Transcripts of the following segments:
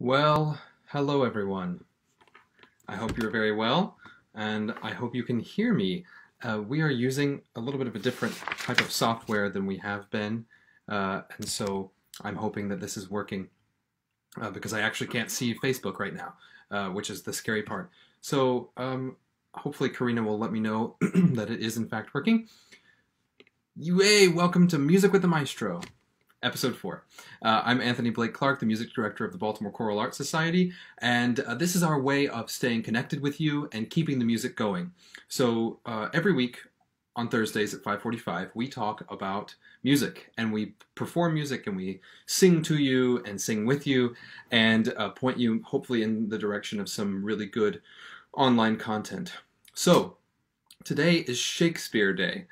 Well, hello everyone. I hope you're very well, and I hope you can hear me. Uh, we are using a little bit of a different type of software than we have been, uh, and so I'm hoping that this is working uh, because I actually can't see Facebook right now, uh, which is the scary part. So um, hopefully Karina will let me know that it is in fact working. Yay! Welcome to Music with the Maestro episode four. Uh, I'm Anthony Blake Clark, the music director of the Baltimore Choral Arts Society, and uh, this is our way of staying connected with you and keeping the music going. So uh, every week on Thursdays at 5:45, we talk about music and we perform music and we sing to you and sing with you and uh, point you hopefully in the direction of some really good online content. So today is Shakespeare Day.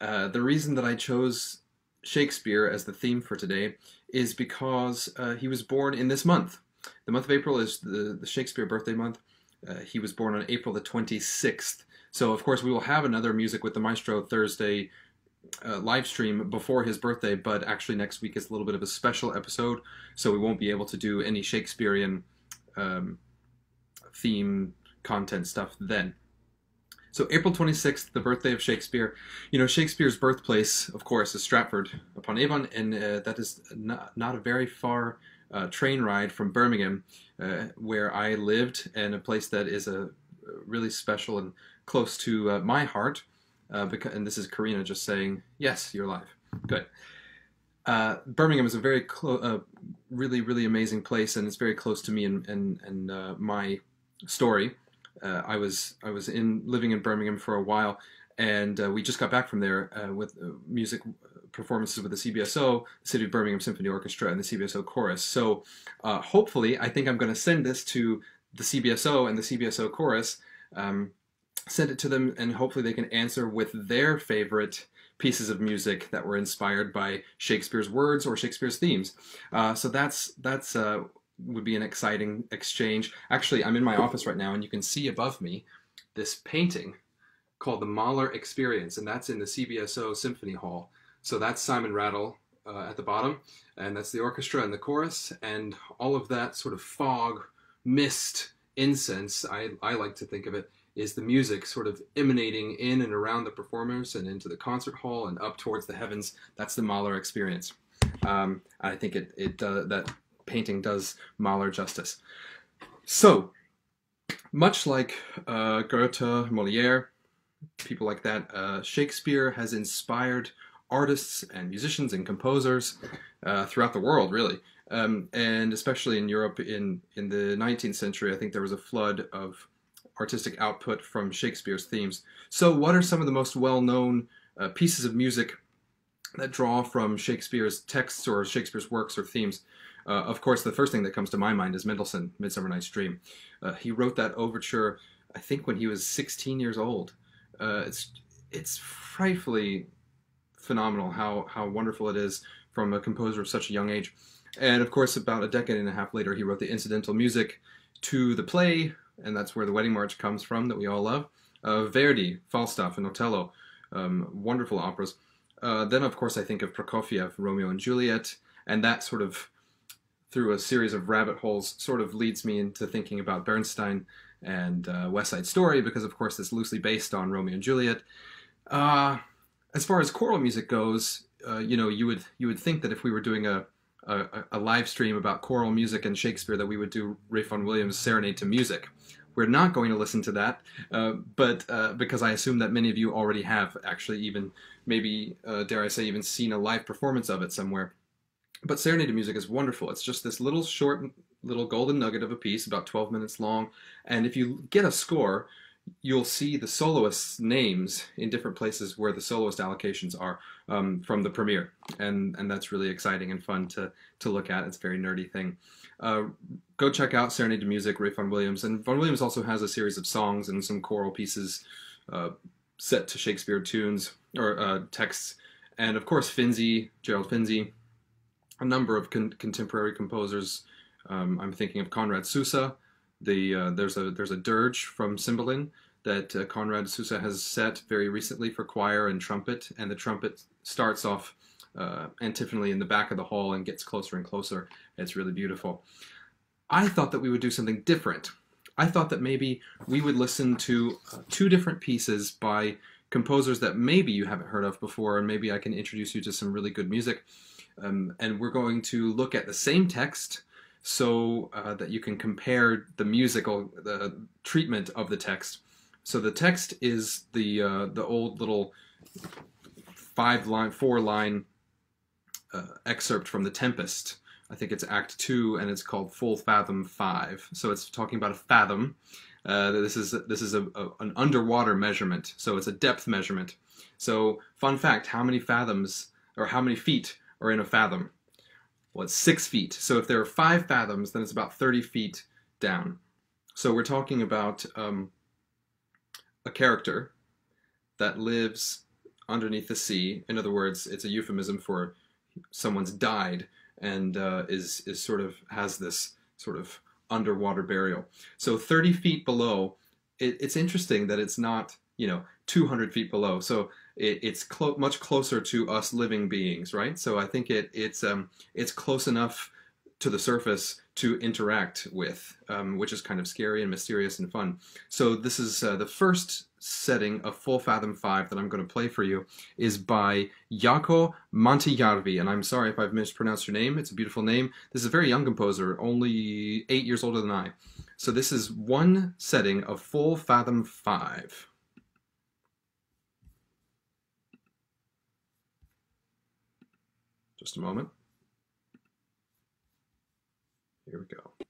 Uh, the reason that I chose Shakespeare as the theme for today is because uh, he was born in this month. The month of April is the, the Shakespeare birthday month. Uh, he was born on April the 26th. So, of course, we will have another Music with the Maestro Thursday uh, live stream before his birthday, but actually next week is a little bit of a special episode, so we won't be able to do any Shakespearean um, theme content stuff then. So April 26th, the birthday of Shakespeare. You know, Shakespeare's birthplace, of course, is Stratford upon Avon, and uh, that is not, not a very far uh, train ride from Birmingham, uh, where I lived, and a place that is a really special and close to uh, my heart. Uh, because, and this is Karina just saying, "Yes, you're live. Good." Uh, Birmingham is a very really, really amazing place, and it's very close to me and and, and my story uh, I was I was in living in Birmingham for a while, and uh, we just got back from there uh, with uh, music performances with the CBSO, City of Birmingham Symphony Orchestra, and the CBSO Chorus. So uh, hopefully, I think I'm going to send this to the CBSO and the CBSO Chorus. Um, send it to them, and hopefully they can answer with their favorite pieces of music that were inspired by Shakespeare's words or Shakespeare's themes. Uh, so that's that's uh, would be an exciting exchange. Actually, I'm in my office right now, and you can see above me this painting called the Mahler Experience, and that's in the CBSO Symphony Hall. So that's Simon Rattle uh, at the bottom, and that's the orchestra and the chorus, and all of that sort of fog, mist, incense, I, I like to think of it, is the music sort of emanating in and around the performers and into the concert hall and up towards the heavens. That's the Mahler Experience. Um, I think it, it uh, that painting does Mahler justice. So, much like uh, Goethe, Moliere, people like that, uh, Shakespeare has inspired artists and musicians and composers uh, throughout the world, really. Um, and especially in Europe in, in the 19th century, I think there was a flood of artistic output from Shakespeare's themes. So, what are some of the most well known uh, pieces of music that draw from Shakespeare's texts or Shakespeare's works or themes? Uh, of course, the first thing that comes to my mind is Mendelssohn, Midsummer Night's Dream. Uh, he wrote that overture, I think, when he was 16 years old. Uh, it's it's frightfully phenomenal how how wonderful it is from a composer of such a young age. And of course, about a decade and a half later, he wrote the incidental music to the play, and that's where the Wedding March comes from, that we all love. Verdi, Falstaff, and Otello, um, wonderful operas. Uh, then, of course, I think of Prokofiev, Romeo and Juliet, and that sort of through a series of rabbit holes sort of leads me into thinking about Bernstein and uh, West Side Story because, of course, it's loosely based on Romeo and Juliet. Uh, as far as choral music goes, uh, you know, you would you would think that if we were doing a, a, a live stream about choral music and Shakespeare, that we would do Ralph Vaughan Williams' Serenade to Music. We're not going to listen to that, uh, but uh, because I assume that many of you already have actually even maybe uh, dare I say even seen a live performance of it somewhere. But Serenade music is wonderful. It's just this little short, little golden nugget of a piece, about 12 minutes long. And if you get a score, you'll see the soloists' names in different places where the soloist allocations are um, from the premiere, and and that's really exciting and fun to to look at. It's a very nerdy thing. Uh, go check out Serenade to Music, Vaughan Williams, and Vaughan Williams also has a series of songs and some choral pieces uh, set to Shakespeare tunes or uh, texts, and of course Finzi, Gerald Finzi, a number of con- contemporary composers. Um, I'm thinking of Conrad Susa. The uh, there's a there's a dirge from Cymbeline that uh, Conrad Susa has set very recently for choir and trumpet, and the trumpet starts off uh, antiphonally in the back of the hall and gets closer and closer. It's really beautiful. I thought that we would do something different. I thought that maybe we would listen to uh, two different pieces by composers that maybe you haven't heard of before, and maybe I can introduce you to some really good music. Um, and we're going to look at the same text so uh, that you can compare the musical the treatment of the text. So the text is the uh, the old little five line, four line uh, excerpt from The Tempest. I think it's Act Two, and it's called Full Fathom Five. So it's talking about a fathom. Uh, this is this is a, a, an underwater measurement, so it's a depth measurement. So fun fact: how many fathoms or how many feet are in a fathom? Well, it's six feet. So if there are five fathoms, then it's about 30 feet down. So we're talking about um, a character that lives underneath the sea. In other words, it's a euphemism for someone's died and uh, is is sort of has this sort of underwater burial. So 30 feet below, it, it's interesting that it's not you know 200 feet below. So it, it's clo- much closer to us living beings, right? So I think it it's um it's close enough to the surface to interact with, um, which is kind of scary and mysterious and fun. So this is uh, the first setting of Full Fathom 5 that I'm going to play for you is by Jaakko Mantajärvi, and I'm sorry if I've mispronounced your name. It's a beautiful name. This is a very young composer, only eight years older than I. So this is one setting of Full Fathom 5. Just a moment. Here we go.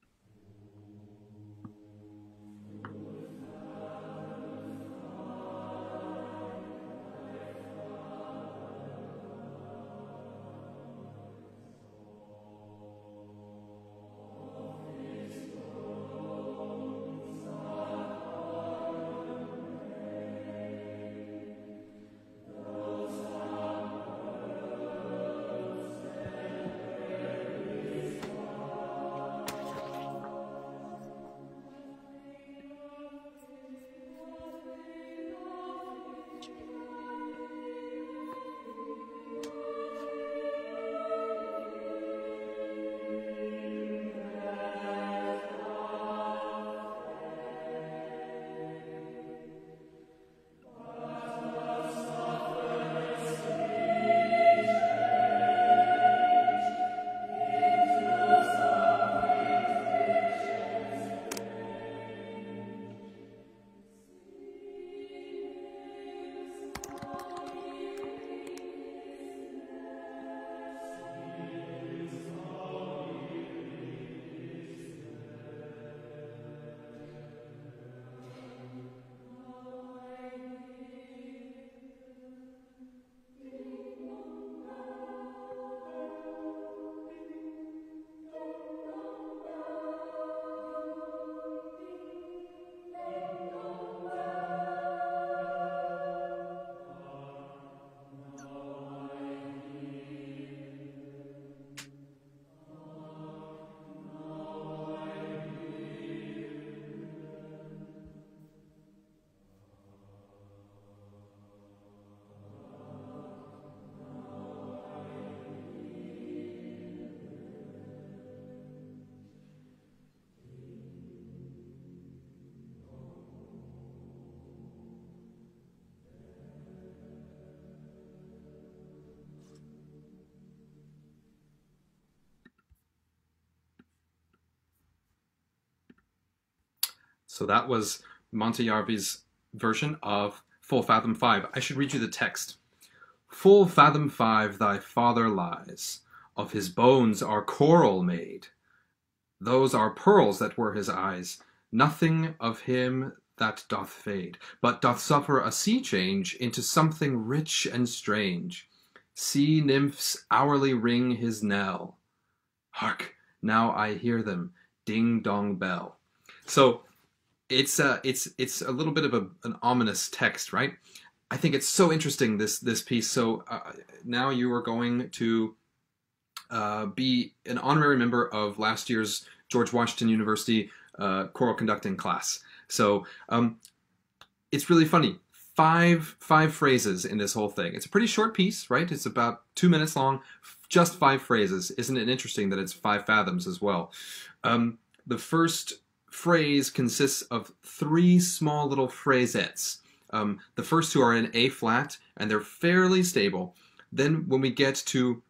So that was Mantajärvi's version of Full Fathom 5. I should read you the text. Full fathom five thy father lies, of his bones are coral made. Those are pearls that were his eyes, nothing of him that doth fade, but doth suffer a sea change into something rich and strange. Sea nymphs hourly ring his knell. Hark, now I hear them, ding dong bell. So it's uh, it's it's a little bit of a, an ominous text, right? I think it's so interesting this this piece. So uh, now you are going to uh, be an honorary member of last year's George Washington University uh, choral conducting class. So um, it's really funny. Five five phrases in this whole thing. It's a pretty short piece, right? It's about two minutes long. Just five phrases. Isn't it interesting that it's five fathoms as well? Um, the first phrase consists of three small little phrasettes. Um, the first two are in A flat, and they're fairly stable. Then, when we get to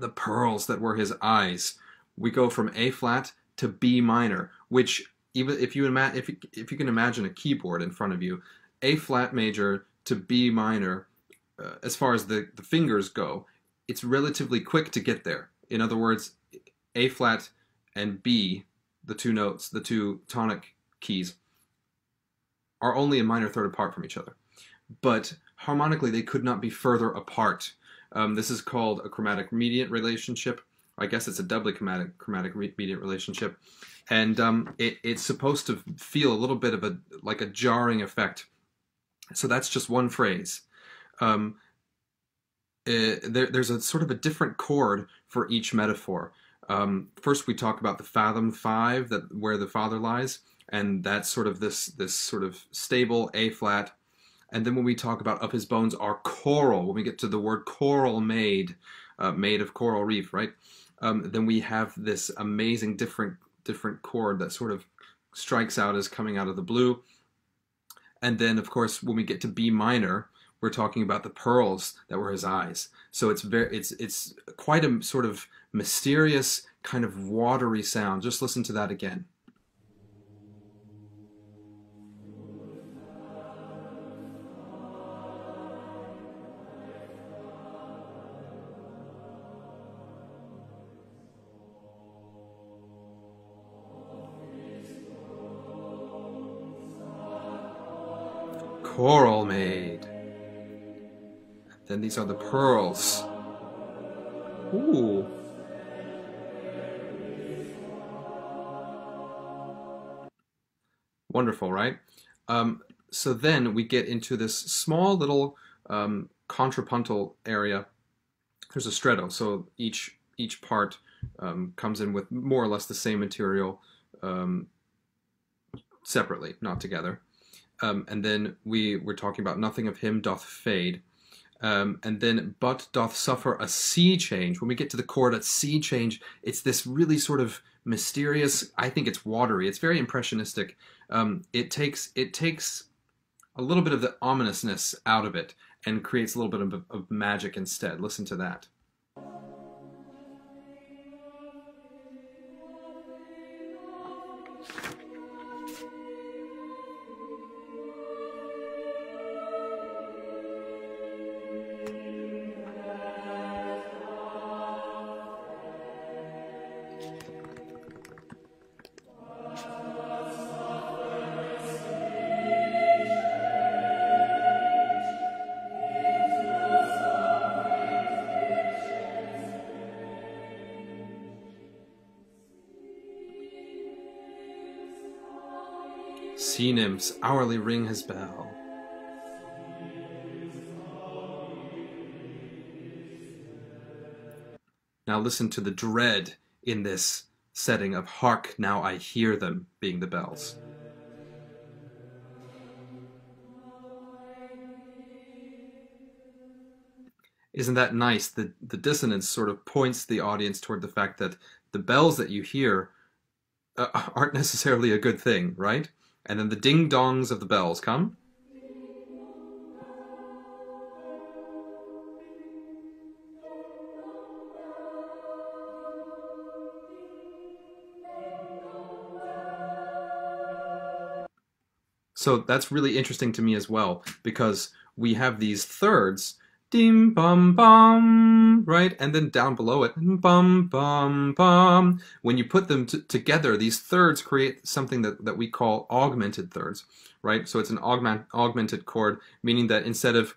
the pearls that were his eyes, we go from A flat to B minor, which even if you ima- if you, if you can imagine a keyboard in front of you, A flat major to B minor, uh, as far as the, the fingers go, it's relatively quick to get there. In other words, A flat and B, the two notes, the two tonic keys, are only a minor third apart from each other. But harmonically, they could not be further apart. Um, this is called a chromatic mediant relationship. I guess it's a doubly chromatic chromatic mediant relationship, and um, it, it's supposed to feel a little bit of a like a jarring effect. So that's just one phrase. Um, uh, there, there's a sort of a different chord for each metaphor. Um, first, we talk about the fathom five, that where the Father lies, and that's sort of this this sort of stable A flat. And then when we talk about up his bones are coral, when we get to the word coral made, uh, made of coral reef, right? Um, then we have this amazing different different chord that sort of strikes out as coming out of the blue. And then, of course, when we get to B minor, we're talking about the pearls that were his eyes. So it's very it's it's quite a sort of mysterious kind of watery sound. Just listen to that again. Coral made. Then these are the pearls. Wonderful, right? Um, so then we get into this small little um, contrapuntal area. There's a stretto, so each each part um, comes in with more or less the same material um, separately, not together. Um, and then we were talking about nothing of him doth fade. Um, and then but doth suffer a sea change. When we get to the chord at sea change, it's this really sort of mysterious. I think it's watery. It's very impressionistic. Um, it takes it takes a little bit of the ominousness out of it and creates a little bit of, of magic instead. Listen to that. Sea nymphs hourly ring his bell. Now listen to the dread in this setting of hark, now I hear them being the bells. Isn't that nice? The, the dissonance sort of points the audience toward the fact that the bells that you hear uh, aren't necessarily a good thing, right? And then the ding dongs of the bells come. So that's really interesting to me as well because we have these thirds dim bum bum, right? And then down below it, bum bum bum. When you put them together, these thirds create something that, that we call augmented thirds, right? So it's an augment augmented chord, meaning that instead of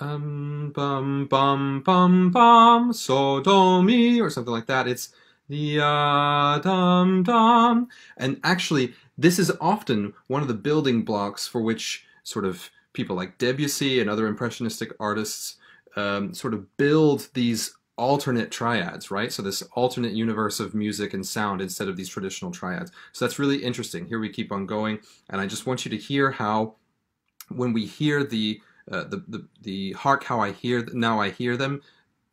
um bum bum bum bum so do mi or something like that, it's the uh, dum dum. And actually, this is often one of the building blocks for which sort of people like Debussy and other impressionistic artists um, sort of build these alternate triads, right? So this alternate universe of music and sound instead of these traditional triads. So that's really interesting. Here we keep on going, and I just want you to hear how when we hear the uh, the, the the hark how I hear now I hear them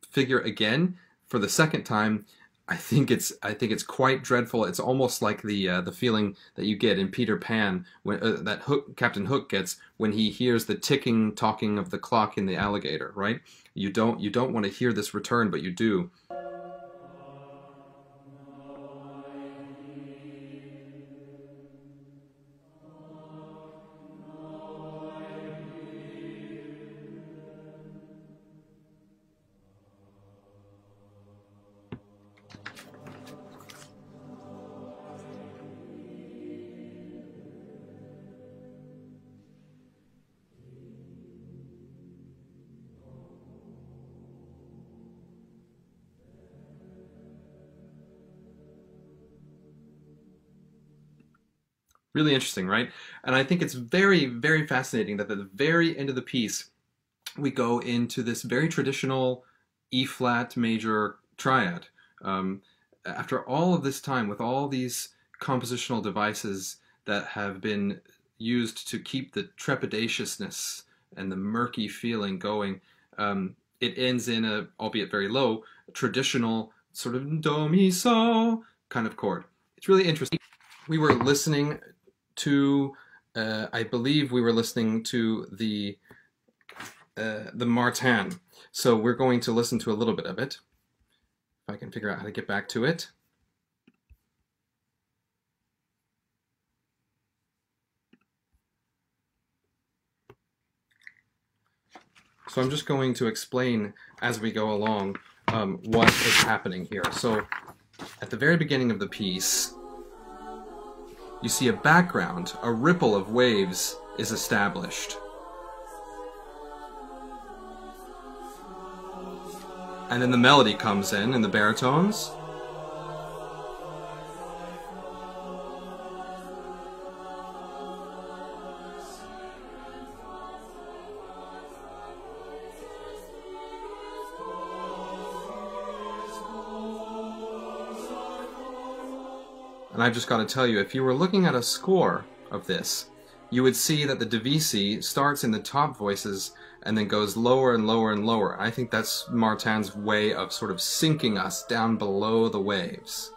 figure again for the second time. I think it's I think it's quite dreadful. It's almost like the uh, the feeling that you get in Peter Pan when uh, that Hook Captain Hook gets when he hears the ticking talking of the clock in the alligator. Right? You don't you don't want to hear this return, but you do. Really interesting, right? And I think it's very, very fascinating that at the very end of the piece, we go into this very traditional E flat major triad. Um, after all of this time, with all these compositional devices that have been used to keep the trepidatiousness and the murky feeling going, um, it ends in a, albeit very low, traditional sort of do mi so kind of chord. It's really interesting. We were listening to, uh, I believe we were listening to the uh, the Martin. So we're going to listen to a little bit of it. If I can figure out how to get back to it. So I'm just going to explain as we go along um, what is happening here. So at the very beginning of the piece, you see a background, a ripple of waves is established. And then the melody comes in in the baritones. And I've just got to tell you, if you were looking at a score of this, you would see that the divisi starts in the top voices and then goes lower and lower and lower. I think that's Martin's way of sort of sinking us down below the waves.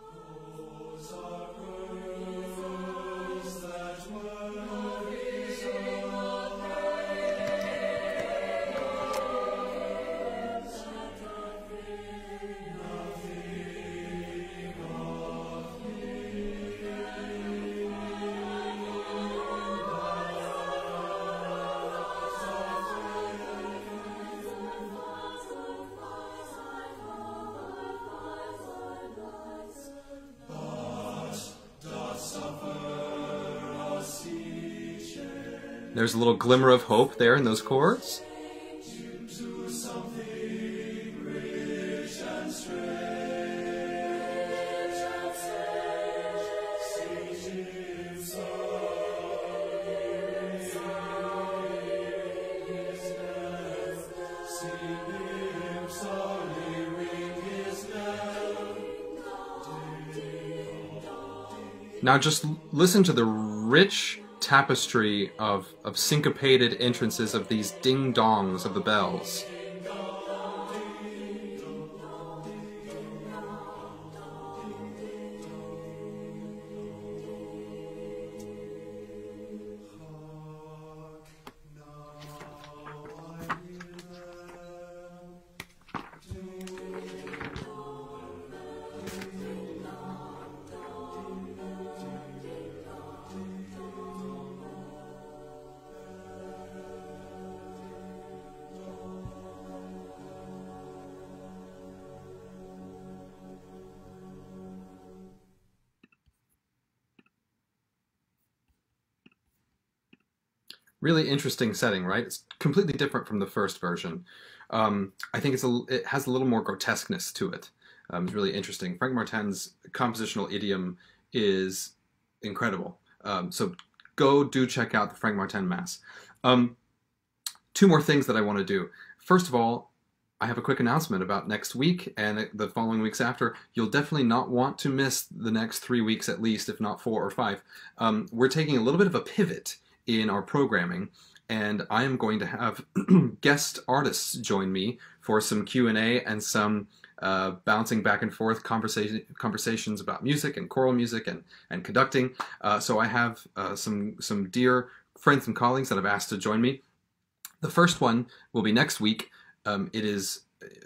There's a little glimmer of hope there in those chords. Now just listen to the rich tapestry of, of syncopated entrances of these ding-dongs of the bells. Really interesting setting, right? It's completely different from the first version. Um, I think it's a, it has a little more grotesqueness to it. Um, it's really interesting. Frank Martin's compositional idiom is incredible. Um, so go do check out the Frank Martin Mass. Um, two more things that I want to do. First of all, I have a quick announcement about next week and the following weeks after. You'll definitely not want to miss the next three weeks at least, if not four or five. Um, we're taking a little bit of a pivot in our programming, and I am going to have guest artists join me for some Q&A and some uh, bouncing back and forth conversation, conversations about music and choral music and, and conducting. Uh, so I have uh, some, some dear friends and colleagues that have asked to join me. The first one will be next week. Um, it is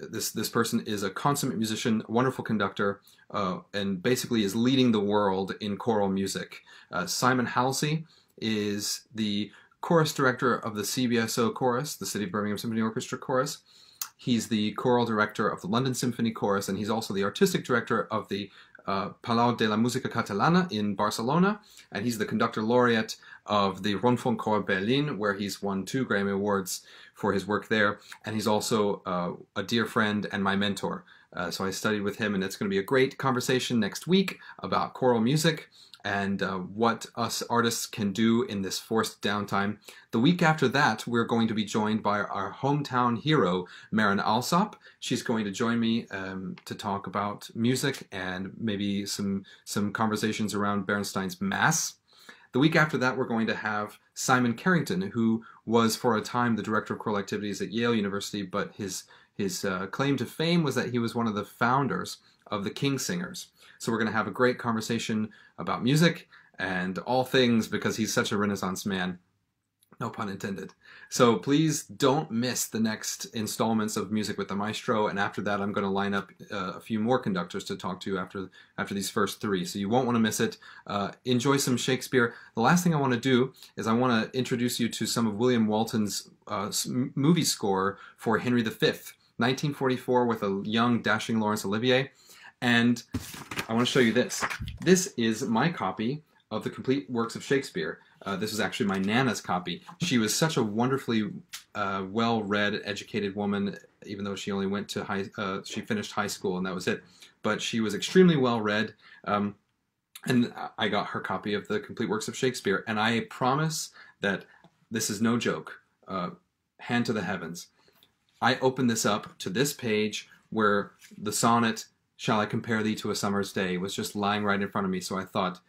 this this person is a consummate musician, wonderful conductor, uh, and basically is leading the world in choral music. Uh, Simon Halsey is the chorus director of the CBSO Chorus, the City of Birmingham Symphony Orchestra Chorus. He's the choral director of the London Symphony Chorus, and he's also the artistic director of the uh, Palau de la Música Catalana in Barcelona, and he's the conductor laureate of the Rundfunkchor Berlin, where he's won two Grammy Awards for his work there, and he's also uh, a dear friend and my mentor. Uh, so I studied with him, and it's going to be a great conversation next week about choral music and uh, what us artists can do in this forced downtime. The week after that, we're going to be joined by our hometown hero, Marin Alsop. She's going to join me um, to talk about music and maybe some some conversations around Bernstein's Mass. The week after that, we're going to have Simon Carrington, who was for a time the director of choral activities at Yale University, but his his uh, claim to fame was that he was one of the founders of the King's Singers. So we're going to have a great conversation about music and all things because he's such a Renaissance man. No pun intended. So please don't miss the next installments of Music with the Maestro, and after that, I'm going to line up uh, a few more conductors to talk to after after these first three. So you won't want to miss it. Uh, enjoy some Shakespeare. The last thing I want to do is I want to introduce you to some of William Walton's uh, movie score for Henry V, 1944, with a young, dashing Laurence Olivier. And I want to show you this. This is my copy of the complete works of Shakespeare. Uh, this was actually my Nana's copy. She was such a wonderfully uh, well-read, educated woman, even though she only went to high, uh, she finished high school and that was it. But she was extremely well-read, um, and I got her copy of the complete works of Shakespeare. And I promise that this is no joke. Uh, hand to the heavens. I opened this up to this page where the sonnet Shall I compare thee to a summer's day was just lying right in front of me, so I thought,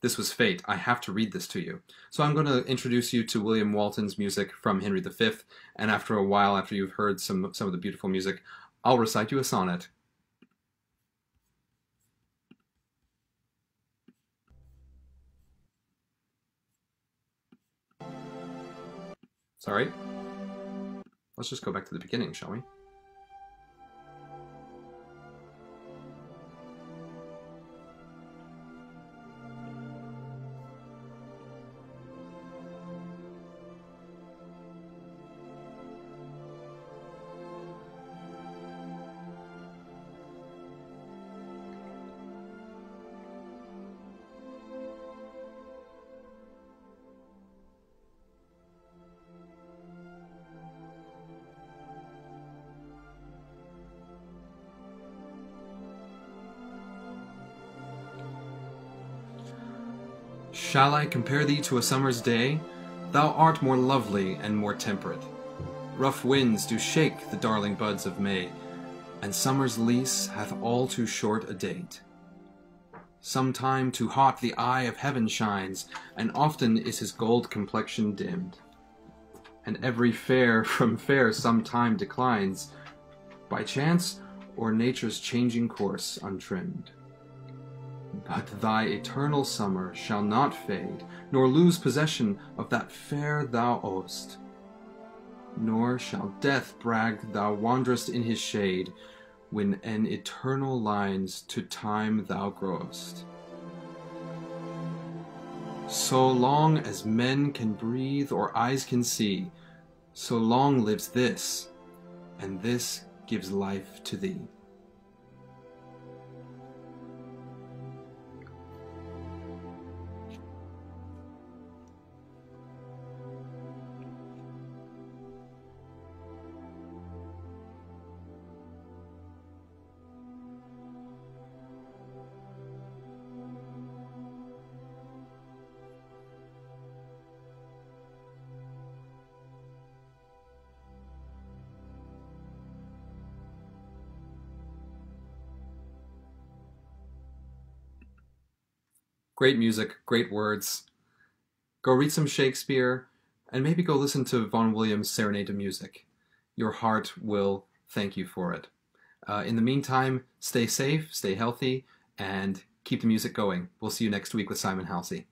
this was fate. I have to read this to you. So I'm going to introduce you to William Walton's music from Henry V, and after a while, after you've heard some, some of the beautiful music, I'll recite you a sonnet. Sorry. Let's just go back to the beginning, shall we? Shall I compare thee to a summer's day? Thou art more lovely and more temperate. Rough winds do shake the darling buds of May, and summer's lease hath all too short a date. Sometime too hot the eye of heaven shines, and often is his gold complexion dimmed. And every fair from fair some time declines, by chance or nature's changing course untrimmed. But thy eternal summer shall not fade, nor lose possession of that fair thou owest. Nor shall death brag thou wanderest in his shade, when an eternal lines to time thou growest. So long as men can breathe or eyes can see, so long lives this, and this gives life to thee. Great music, great words. Go read some Shakespeare, and maybe go listen to Vaughan Williams' Serenade to Music. Your heart will thank you for it. Uh, in the meantime, stay safe, stay healthy, and keep the music going. We'll see you next week with Simon Halsey.